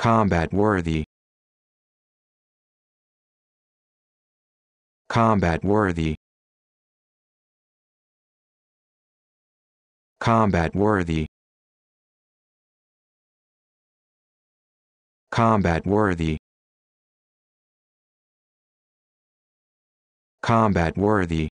combat worthy. Combat worthy. Combat worthy. Combat worthy. Combat worthy.